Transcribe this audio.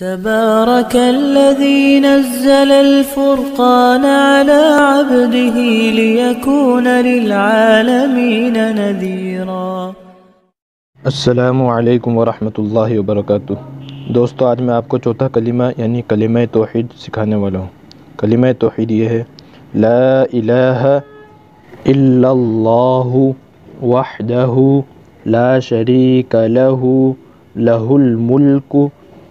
تبارك الذي نزل الفرقان على عبده ليكون للعالمين نذيرا अस्सलामु अलैकुम वरहमतुल्लाहि वबरकातुह दोस्तों आज मैं आपको चौथा कलिमा यानी कलिमा तौहीद सिखाने वाला हूँ कलिमा तौहीद ये है ला इलाहा इल्लल्लाहु वहदहु ला शरीक लहु लहुल मुल्कु